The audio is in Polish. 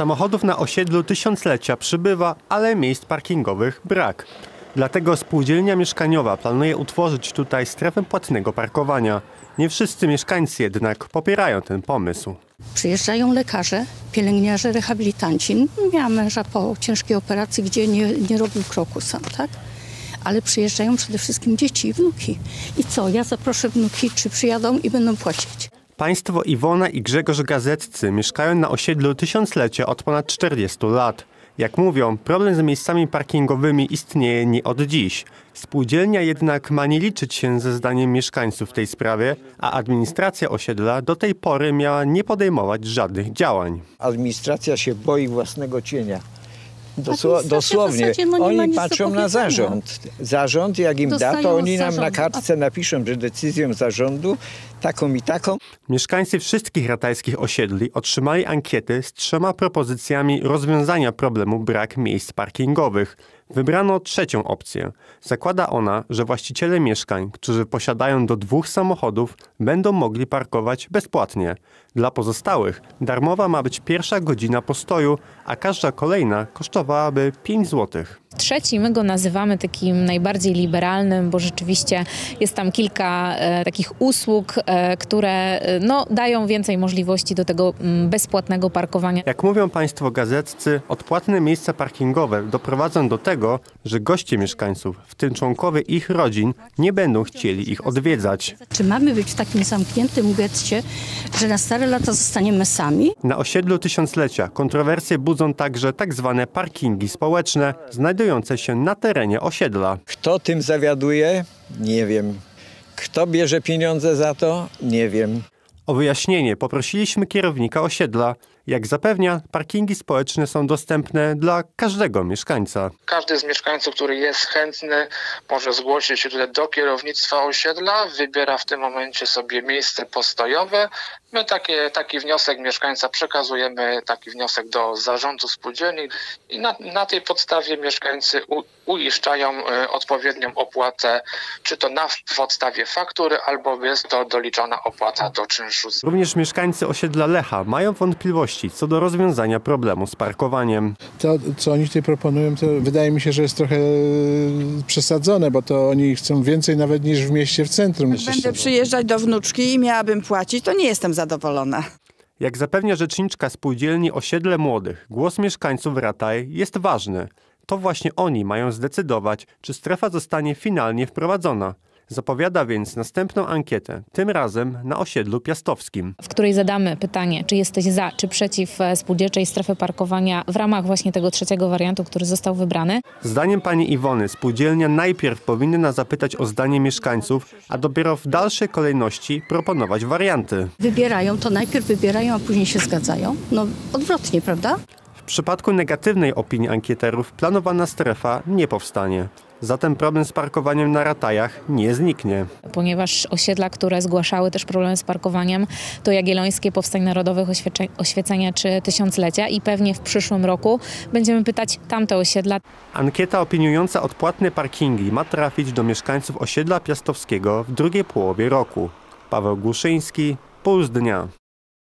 Samochodów na osiedlu tysiąclecia przybywa, ale miejsc parkingowych brak. Dlatego spółdzielnia mieszkaniowa planuje utworzyć tutaj strefę płatnego parkowania. Nie wszyscy mieszkańcy jednak popierają ten pomysł. Przyjeżdżają lekarze, pielęgniarze, rehabilitanci. Miałam męża po ciężkiej operacji, gdzie nie, nie robił kroku sam, tak? Ale przyjeżdżają przede wszystkim dzieci i wnuki. I co, ja zaproszę wnuki, czy przyjadą i będą płacić. Państwo Iwona i Grzegorz Gazeccy mieszkają na osiedlu tysiąclecie od ponad 40 lat. Jak mówią, problem z miejscami parkingowymi istnieje nie od dziś. Spółdzielnia jednak ma nie liczyć się ze zdaniem mieszkańców w tej sprawie, a administracja osiedla do tej pory miała nie podejmować żadnych działań. Administracja się boi własnego cienia. Dosło, dosłownie. zasadzie, no, oni patrzą na zarząd. Zarząd, jak im da, Dostają to oni nam na kartce napiszą, że decyzją zarządu taką i taką. Mieszkańcy wszystkich ratajskich osiedli otrzymali ankiety z trzema propozycjami rozwiązania problemu brak miejsc parkingowych. Wybrano trzecią opcję. Zakłada ona, że właściciele mieszkań, którzy posiadają do dwóch samochodów, będą mogli parkować bezpłatnie. Dla pozostałych darmowa ma być pierwsza godzina postoju, a każda kolejna kosztowałaby 5 złotych. Trzeci, my go nazywamy takim najbardziej liberalnym, bo rzeczywiście jest tam kilka e, takich usług, e, które e, no, dają więcej możliwości do tego mm, bezpłatnego parkowania. Jak mówią Państwo gazeccy, odpłatne miejsca parkingowe doprowadzą do tego, że goście mieszkańców, w tym członkowie ich rodzin, nie będą chcieli ich odwiedzać. Czy mamy być w takim zamkniętym getcie, że na stare lata zostaniemy sami? Na osiedlu tysiąclecia kontrowersje budzą także tak zwane parkingi społeczne, znajdujące się na terenie osiedla. Kto tym zawiaduje? Nie wiem. Kto bierze pieniądze za to? Nie wiem. O wyjaśnienie poprosiliśmy kierownika osiedla. Jak zapewnia, parkingi społeczne są dostępne dla każdego mieszkańca. Każdy z mieszkańców, który jest chętny, może zgłosić się tutaj do kierownictwa osiedla, wybiera w tym momencie sobie miejsce postojowe. My takie, taki wniosek mieszkańca przekazujemy, taki wniosek do zarządu spółdzielni i na, na tej podstawie mieszkańcy u, uiszczają e, odpowiednią opłatę, czy to na podstawie faktury, albo jest to doliczona opłata do czynszu. Również mieszkańcy osiedla Lecha mają wątpliwości co do rozwiązania problemu z parkowaniem. To, co oni tutaj proponują, to wydaje mi się, że jest trochę e, przesadzone, bo to oni chcą więcej nawet niż w mieście w centrum. Będę przyjeżdżać do wnuczki i miałabym płacić, to nie jestem zadowolona. Jak zapewnia rzeczniczka spółdzielni Osiedle Młodych, głos mieszkańców Rataj jest ważny. To właśnie oni mają zdecydować, czy strefa zostanie finalnie wprowadzona. Zapowiada więc następną ankietę, tym razem na osiedlu piastowskim. w której zadamy pytanie, czy jesteś za, czy przeciw e, spółdzielczej strefy parkowania w ramach właśnie tego trzeciego wariantu, który został wybrany. Zdaniem pani Iwony, spółdzielnia najpierw powinna zapytać o zdanie mieszkańców, a dopiero w dalszej kolejności proponować warianty. Wybierają, to najpierw wybierają, a później się zgadzają. No odwrotnie, prawda? W przypadku negatywnej opinii ankieterów planowana strefa nie powstanie. Zatem problem z parkowaniem na ratajach nie zniknie. Ponieważ osiedla, które zgłaszały też problemy z parkowaniem, to Jagiellońskie, Powstań Narodowych, Oświece- Oświecenia czy Tysiąclecia i pewnie w przyszłym roku będziemy pytać tamte osiedla, Ankieta opiniująca odpłatne parkingi ma trafić do mieszkańców osiedla piastowskiego w drugiej połowie roku. Paweł Głuszyński, Puls Dnia.